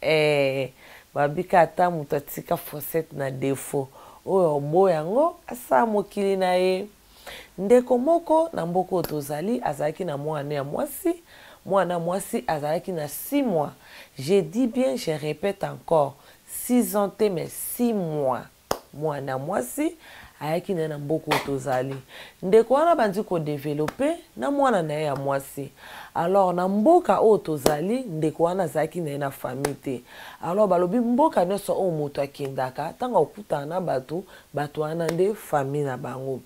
Eh, babika ata moto atika fosete na defo oyo obo yango asala mokili na ye Ndeko moko na mboka oyo tozali azalaki na mwana ne ya mwasi. Mwana ne ya mwasi azalaki na six mois. Je dis bien, je repete encore, six ans te mais six mois. Mwana ne ya mwasi ayaki na ye na mboka oyo tozali. Ndeko wana abandi kodevelope na mwana na ye ya mwasi. Alors na mboka oyo tozali, ndeko wana azalaki na ye na famille te. Alors balobi mboka nyonso oyo moto akendaka, ntango akutana na bato, Bato wana nde famille na bango.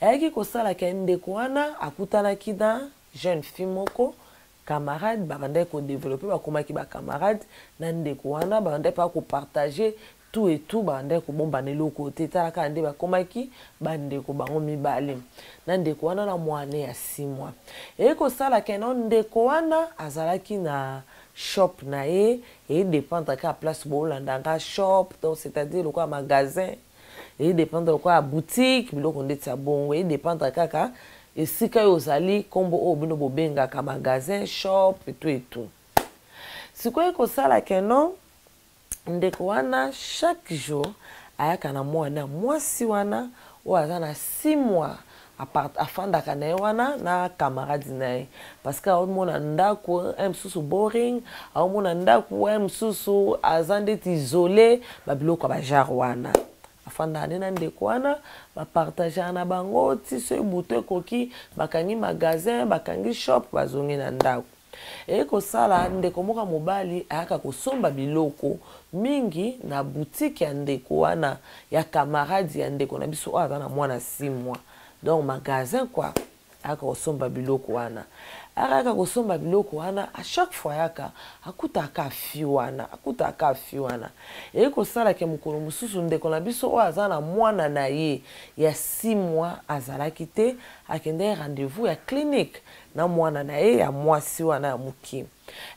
Ayaki kosala ke ndeko wana akutanaki na jeune fille moko camarade babandaki ko developper bakomaki ba camarade na ndeko wana babandaki pa ko partager tout et tout babandaki kobombana eloko te tala kaka nde bakomaki bandeko bango mibale na ndeko wana na mwana ya six mois eye kosala keno ndeko wana azalaki na shop na ye e dependre kaka place bolanda nga shop donc c'est à dire lokola magasin e dependre lokola boutique biloko ndeti ya bongo e dependre kaka esika oyo ozali nkombo oyo bino bobengaka magasin shop etu etu sikoyo ekosala ke non ndeko wana chaque jour ayaka na mwana mwasi wana oyo aza na 6 mois afandaka na ye wana na camarade na ye parce que aomona ndako ye mosusu boring aomona ndako ye mosusu aza ndeti isole babiloko ya bajare wana afandaka nde na ndeko wana bapartagea na bango ti soki butu ekoki bakangi magasin bakangi shop bazongi na ndako Eye kosala, ndeko moko ya mobali ayaka kosomba biloko mingi na boutique ya ndeko wana ya camarade ya ndeko na biso oyo aza na mwana six mois donc magasin quoi ayaka kosomba biloko wana ayaka ayaka kosomba biloko wana a chaque fois ayaka akutaka fi wana akutaka fi wana eye kosala ke mokolo mosusu ndeko na biso oyo aza na mwana na ye ya six mois azalaki te akendaki rendez-vous ya clinique na mwana na ye ya mwasi wana ya moke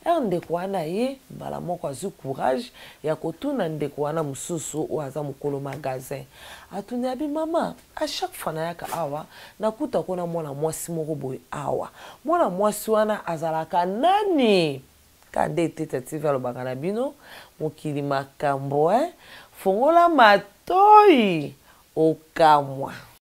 ere ndeko wana ye mbala moko azwi courage ya kotuna ndeko wana mosusu oyo aza mokolo magasin atuni abi mama a chaque fois nayaka awa nakuta kona mwana mwasi moko boye awa mwana mwasi wana azalaka nani ka nde eteta tv alobaka na bino mokili makambo e fongola matoi okamwa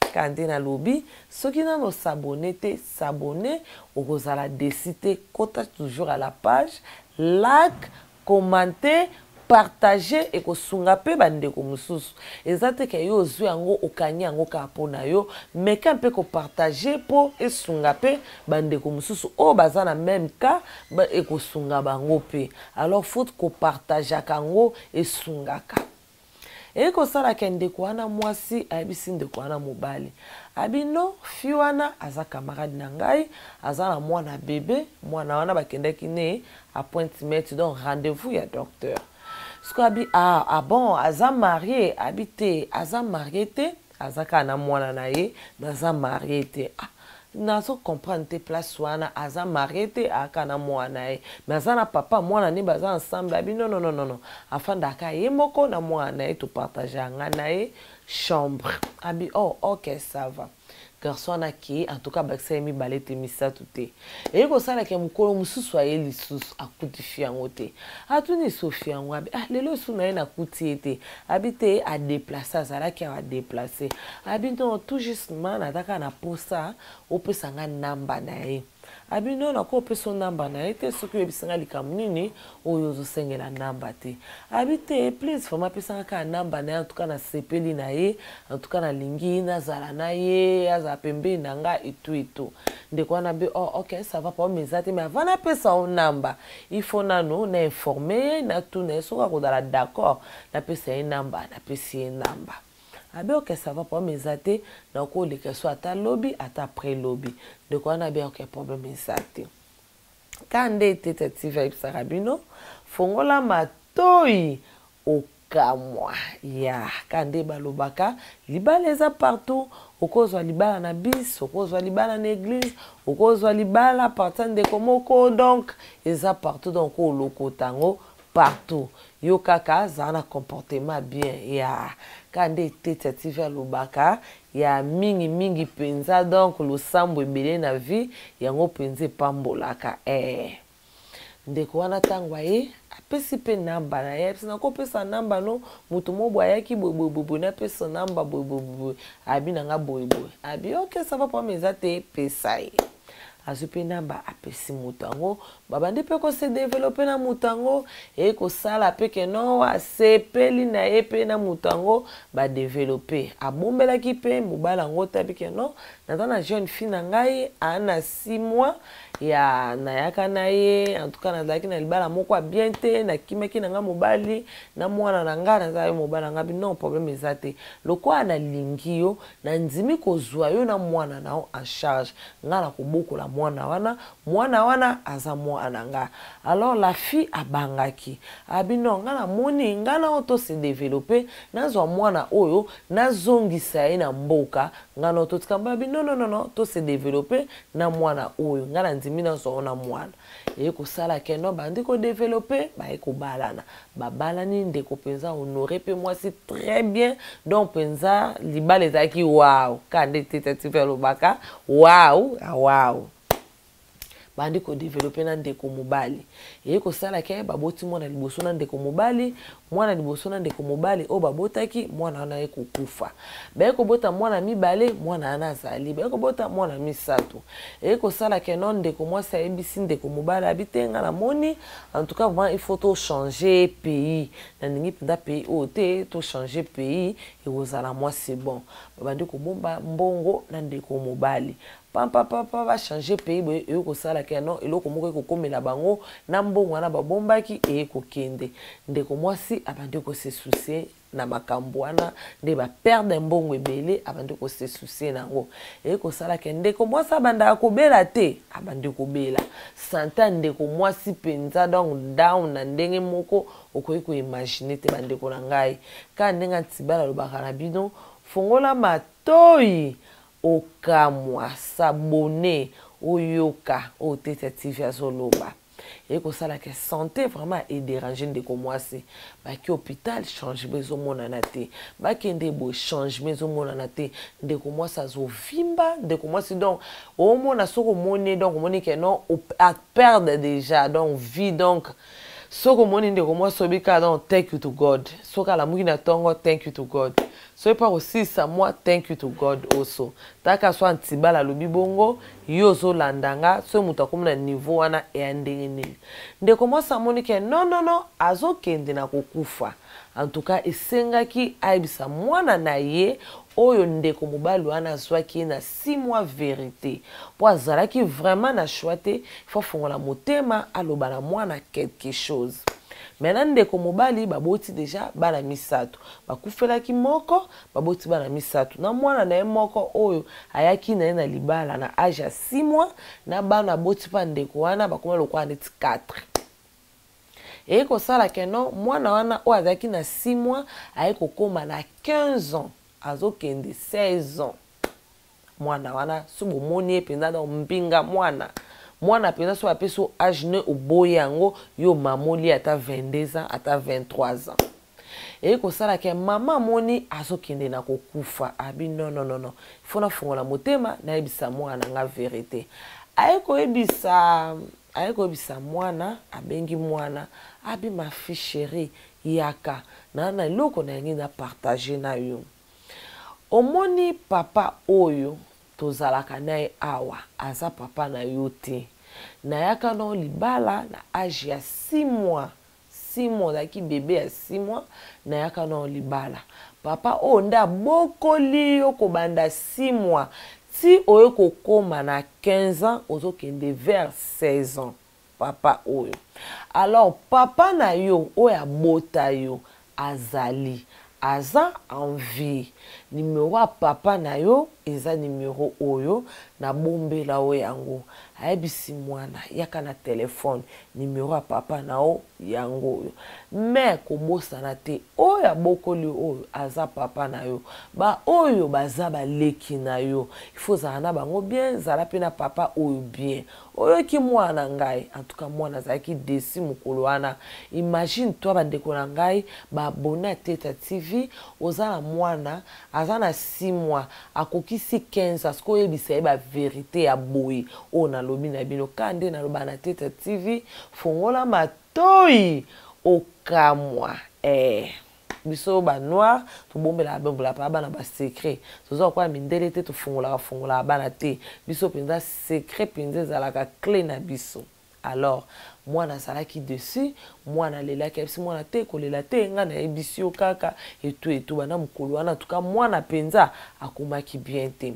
Kaka nde nalobi soki nano o s'abonner te s'abonner okozala deçu te kota toujours à la page like commenter partager ekosunga pe ba ndeko mususu eza te ke yo ozui yango okangi yango kaka po na yo meka pe ko partager po esunga pe ba ndeko mususu oyo baza na meme cas ekosunga bango pe alors faut ko partageaka yango esungaka. eye kosala ke ndeko wana mwasi ayebisi ndeko wana mobali abi no fi wana aza camarade na ngai aza na mwana bebe mwana wana bakendaki ne appointment donc rendez-vous ya docteur siko abi ah, ah bon aza marie abi te aza marie te aza kaka na mwana na ye naza marie te ah, nazo comprendre te place wana aza marie te aka na mwana ye me aza na papa mwana ne baza ensemble abi non non non non afandaka ye moko na mwana ye topartage yanga na ye chambre abi oh ok ça va garçon wana akei en tout cas abakisa ye mibale te misato te eye kosala ke mokolo mosusu aye lisusu akuti fi yango te atuni sofi yango abi ah, lelo esu na ye nakuti ye te abi te adeplace azalaki awa adeplace abi non tout justement nataka na posa opesa nga namba na ye abi non nakoki opesa namba na ye te soki oyebisi nga likambo nini oyo ozosengela namba te abi te please vraiment apesaka kaka namba na ye antuka nasepeli na ye antuka nalingi nazala na ye azala pembeni na nga etu etu ndeko wana be oh, ok ça va problème eza te mais avant napesa yo namba il faut nano na informe ye natuna ye soki akozala d'accord napesa ye namba napesi ye namba abe ok ça va problème eza te nakoleka so ata lobi ata après lobi ndeko wana abe ok problème eza te Kande teta TV ayebisaka bino fongola matoyi okamwa ya kande balobaka libala eza partout okozwa libala na bis okozwa libala na eglise okozwa libala parti ndeko moko donc eza partout donc olokota yango partout yo kaka zala na comportement bien ya kaka nde etetia tv alobaka ya mingi mingi mpenza donc losambo ebele na vie yango mpenza epambolaka ee eh. ndeko wana ntango aye apesi mpe namba na ye apesi nakopesa namba no moto moko boye ayaki boyeboyeboyeboye napesa namba boyeboyeboye abi na nga boyeboye abi ok sava problème eza te pesa ye azwi mpe namba apesi moto yango babandi mpe kosedevelope na moto yango eye kosala mpe keno asepeli na ye mpe na moto yango badevelope abombelaki mpe mobali yango tabi keno naza na jeune fille na ngai ana simwa ya nayaka na ye antuka nazalaki na libala moko ya bien te nakimaki na ngai mobali na mwana na ngai naza yo mobali na ngai non problème eza te lokola nalingi yo Na ndimi kozua yo na mwana na yo en charge, nga na kobokola mwana wana, mwana wana aza mwana na nga. Alors la fille abangaki, abi non nga na moni nga na yo to se developper, na zua mwana oyo na zongisa ye na mboka, nga na yo totika mboka, abi non non non non to se developper na mwana oyo, nga na ndimi na zua yo na mwana. eye kosala ke no bandi kodevelope baye kobalana babalani ndeko mpenza honore mpe mwasi très bien donc mpenza libala ezalaki wau ka nde tetati mpe alobaka wau awau bandi kodevelope na ndeko mobali eye kosala ke baboti mwana liboso na ndeko mobali mwana liboso na ndeko mobali oyo babotaki mwana wana aye kokufa baye kobota mwana mibale mwana wana azali baye kobota mwana misato eye kosala kenon ndeko mwasi ayebisi ndeko mobali abi te nga namoni en tout cas vraiment il faut tochange pays nalingi mpenza pays oyo te tochange pays ekozala mwasi bon babandi kobomba mbongo na ndeko mobali pampa pampa ba changer pays boye eye kosala ke non eloko moko ekokomela bango na mbongo wana babombaki eye kokende ndeko mwasi abandi kose soucie na makambo wana nde baperde mbongo ebele abandi kose soucie na yango eye kosala ke ndeko mwasi abandaka kobela te abandi kobela sante ya ndeko mwasi mpenza donc down na ndenge moko okoki koimagine te bandeko na ngai kaka ndenge antibala alobaka na bino fongola matoi Okamwa s'abonner oyoka oyo Tetia TV azoloba. Ekosala ke sante vraiment e deranger ndeko muasi. Bake hopital changement ezomonana te. Bakende boye changement ezomonana te. Ndeko muasi azovimba, ndeko muasi donc omona soki omoni ye donc omoni ke non a perdre dejà donc vie donc soki omoni ndeko muasi oyebi kaka donc thank you to God. Soki alamuki na tongo thank you to God. soki mpe akosilisa mwa thank you to god also taka so antibala alobi bongo yo ozolanda nga soki moto akomi na niveau wana eya ndenge nini ndeko mwasi amoni ke nonono azokende na kokufa antuka esengaki ayebisa mwana na ye oyo ndeko mobali wana azwaki ye na si mwa verite mpo azalaki vraiment na shoi te fo afongola motema aloba na mwana quelque chose me na ndeko mobali baboti deja bana misato Bakufelaki moko, baboti bana misato, na mwana na ye moko oyo ayaki na ye na libala na age ya 6 mois, na bana aboti mpo ya ndeko wana bakoma lokola neti 4. Eye kosala que non, mwana wana oyo azalaki na 6 mois aye kokoma na 15 ans, azokende 16 ans. Mwana wana so bomoni ye mpenza na mbinga mwana mwana mpenza so apesi yo age ne oboyi yango yo omamoli ata 22 ans ata 23 ans eye kosala ke mama amoni azokende na kokufa abi nononono fo nafungola motema nayebisa mwana na nga verite aye koyebisa aye koyebisa mwana abengi mwana abi ma fille cherie yaka na na eloko na yangi na partage na yo Omoni papa oyo tozalaka na ye awa aza papa na yo te. Nayaka na yo libala na age ya six mois. Six mois ozalaki bebe ya six mois nayaka na yo libala. Papa oyo nde abokoli yo kobanda six mois ti oye kokoma na 15 ans ozokende vers 16 ans. papa oyo alors papa na yo oyo abota yo azali aza en vie numero ya papa na yo eza numero oyo na bombela o yango ayebisi mwana yaka na telefone numero ya papa na o yango oyo me kobosana te oyo abokoli oyo aza papa na yo baoyo baza baleki na yo ifo ozala na bango bien zala mpe na papa oyo bien Oyoki mwana na ngai en tout cas moi nazalaki deçu mukolo wana imagine toi ba ndeko na ngai ba abonne ya Teta TV oza na mwana aza na six mois akokisi 15 ans sikoyo oyebisa ye ba verite ya boye oyo nalobi na bino kaka nde naloba na Teta TV fongola matoyi okamwa eh. biso ba noir tobombelaka bombela pa bana ba secret toza lokola mindele te tofungolaka fungolaka bana te biso mpenza secret mpenza ezalaka cle na biso alors mwana azalaki dessus mwana alelaki abisi mwana te kolela te ngai nayebisi yo kaka etu etu banda mokolo wana tuka mwana mpenza akomaki bien te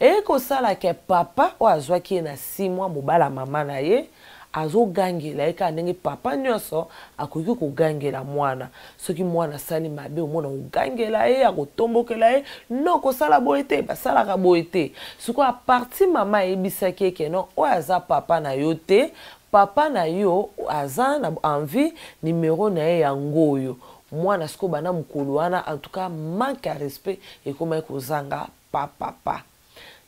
eye kosalaka papa oyo azwaki ye na six mois mobala mama na ye Azo gangela ye kaka ndenge papa nionso akoki ko gangela muana. Soki muana asali mabe omona ako gangela ye, ako tombokela ye, non ko sala boye te, ba salaka boye te. Sikoyo a partir mama ayebisaki ye ke non oyo aza papa na yo te, papa na yo aza na envie numero na ye ya ngo oyo. Muana sikoyo banda mukolo wana en tout cas manque ya respect ekomaki ko zanga pa papa.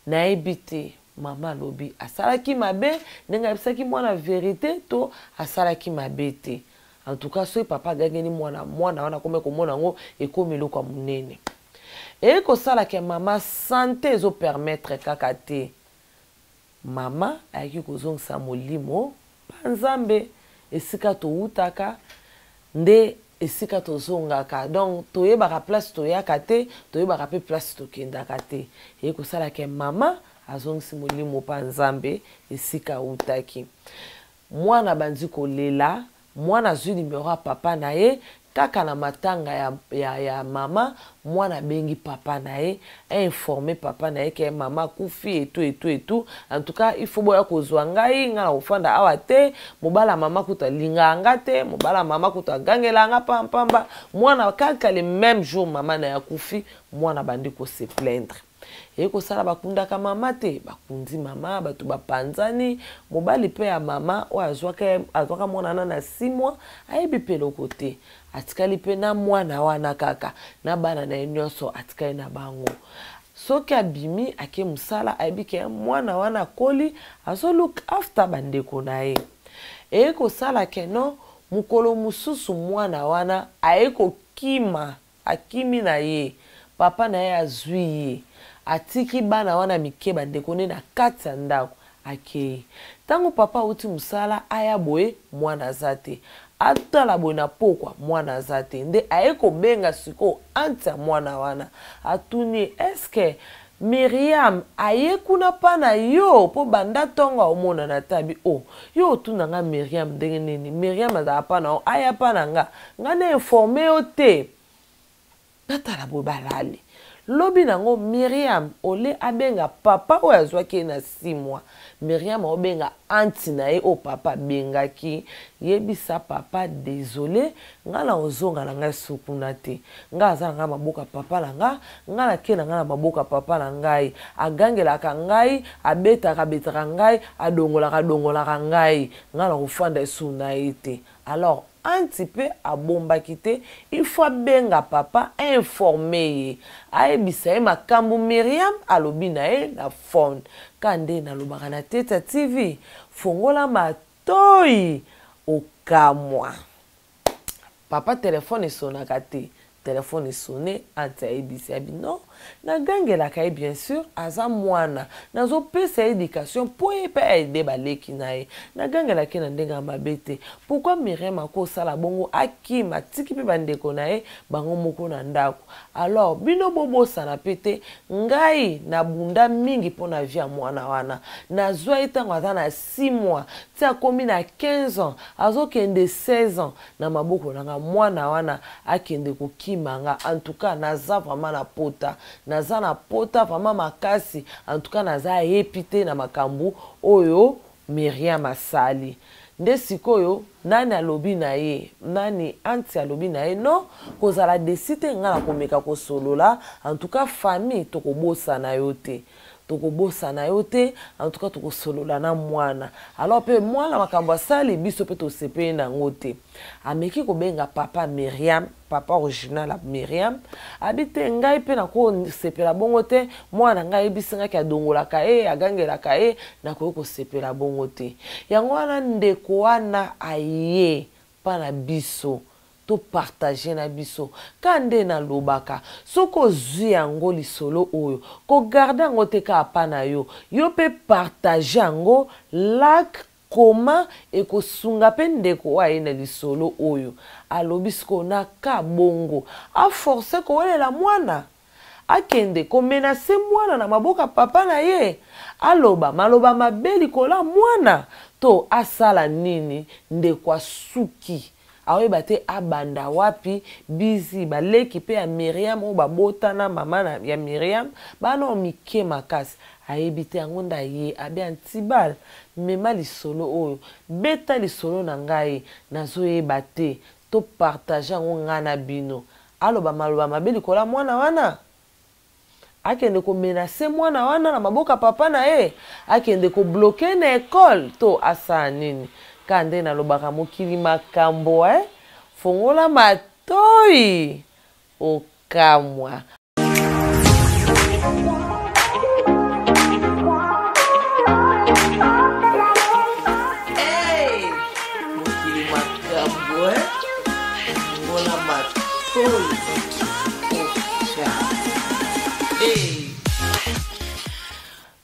Nayebi te mama alobi asalaki mabe ndenge ayebisaki mwana verite to asalaki mabe te. En tout cas soki papa agangeli mwana mwana wana akomi komona yango ekomi eloko ya monene. Eye kosala ke mama sante ezo permettre kaka te. Mama ayaki kozongisa molimo ba nzambe esika towutaka nde esika tozongaka donc toyebaka place toyaka te toyebaka pe place tokendaka te eye kosala ke mama azongisi molimo pa nzambe esika awutaki mwana abandi kolela Mwana azui numero ya papa na ye kaka na matanga ya ya ya mama mwana abengi papa na ye a informer papa na ye ke mama akufi et tout et tout et tout en tout cas il faut boya kozua ngai ngai nakofanda awa te mobali ya mama kutu alingaka nga te mobali ya mama kutu agangelaka nga pamba pamba mwana kaka le meme jour mama na ye akufi mwana abandi ko se plaindre eye kosala bakundaka mama te bakundi mama bato bapanzani mobali mpe ya mama oyo azwaka mwana wana na si mwa ayebi mpe eloko te atikali mpe na mwana wana kaka na bana na ye nyonso atikali na bango soki abimi ake mosala ayebi ke mwana wana akoli azoluk after bandeko na ye eye kosala keno mokolo mosusu mwana wana aye kokima Akimi na ye. Papa na ye azui ye. Atiki bana wana mike, bandeko ne, na kati ya ndako. Akei. Tango papa auti mosala, aya boye, mwana aza te. Atala boye na pokwa, mwana aza te. Nde aye kobenga sikoyo anti ya mwana wana. Atuni ye, Est-ce que Miriam aye kuna pa na yo po banda tongo aomona na tabi oh yo otuna nga Miriam ndenge nini Miriam azala pa na yo aya pa na nga nga na informe yo te natala boye balali lobi na ngo Miriam ole abenga papa oyo azwaki ye na six mois Miriam obenga anti na ye oyo papa abengaki yebisa papa desole nga na ozonga na ngai su kuna te nga aza na ngai maboka papa na nga nga na ke na ngai na maboka papa na ngai agangelaka ngai abetaka betaka ngai adongolaka dongolaka ngai nga na kofanda esu na ye te Alors anti pe abombaki te il faut abenga papa a informe ye ayebisa ye makambu Miriam alobi na ye na phone ka nde nalobaka na teta TV fongola matoyi okamwa papa telephone esonaka te Telephone e sonne, Hanse ayebisi ya bi non, na gangelaka ye bien sur, aza muana, nazo pesa ye education po ye pe a aider ba leki na ye. Na gangelaka ye na ndenge ya mabe te. Pourquoi Miriam ako sala bongo akima, atiki pe ba ndeko na ye bango moko na ndaku. Alors bino bo bosana pe te ngai na bunda mingi pona vie ya muana wana. Nazua ye tangu aza na six mois ti akomi na quinze ans, azo kende seize ans. na maboko na nga mwana wana akende kokima nga en tout cas naza vraiment na pota naza na pota vraiment makasi en tout cas naza happy te na makambo oyo Myriam asali nde sikoyo nani alobi na ye nani anti alobi na ye non kozala desi te ngai nakomeka kosolola en tout cas famille tokobosana yo te tokobosana yo te en tout cas tokosolola na mwana alors mpe mwana makambo asali biso mpe tosepeli na yango te ameki kobenga papa miriam papa original ya miriam abi te ngai mpe nakosepela bongo te mwana na ngai ayebisi ngaki adongolaka ye agangelaka ye nakoki kosepela bongo te yango wana ndeko wana aye pa na biso to partage na biso ka nde na lobaka soki ozui yango lisolo oyo ko garde yango te kaka pa na yo yo pe partage yango like comment eko sunga pe ndeko oyo aye na lisolo oyo alobi sikoyo na ka bongo a force ko welela muana Akende ko menacer mwana na maboka papa na ye? Aloba maloba mabe likola mwana? To asala nini? Ndeko asuki. Aoyeba te abanda wapi. Bizi, ba leki pe ya Miriam oyo ba bota na mama na ya Miriam ba nao mike makasi. Ayebi te yango nde aye abi Antibal mema lisolo oyo. Beta lisolo na ngai nazo yeba te to partager yango ngai na bino. Aloba maloba mabe likolo ya mwana wana? Akende ko menacer mwana wana na maboko ya papa na ye? Akende ko bloquer na ecole to asala nini? Kaka ndenge nalobaka mokili makambo hein! Fongola matoyi okamwa. Hey! Mokili makambo.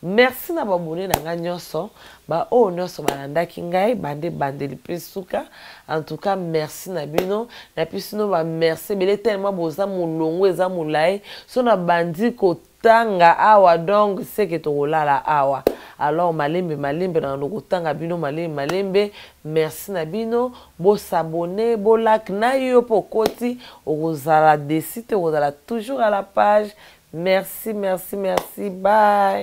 merci na babone na ngai nyonso baoyo nyonso balandaki ngai bande bandeli mpe suka en tout cas merci na bino napesi bino bamerci ebele tellement boza molongo eza molai so nabandi tanga awa donc seke tokolala awa alors malembe malembe na bando kotanga bino malembe malembe merci na bino bosabone bolak na yo mpo okoti okozala desi te okozala toujours à la page merci merci merci bye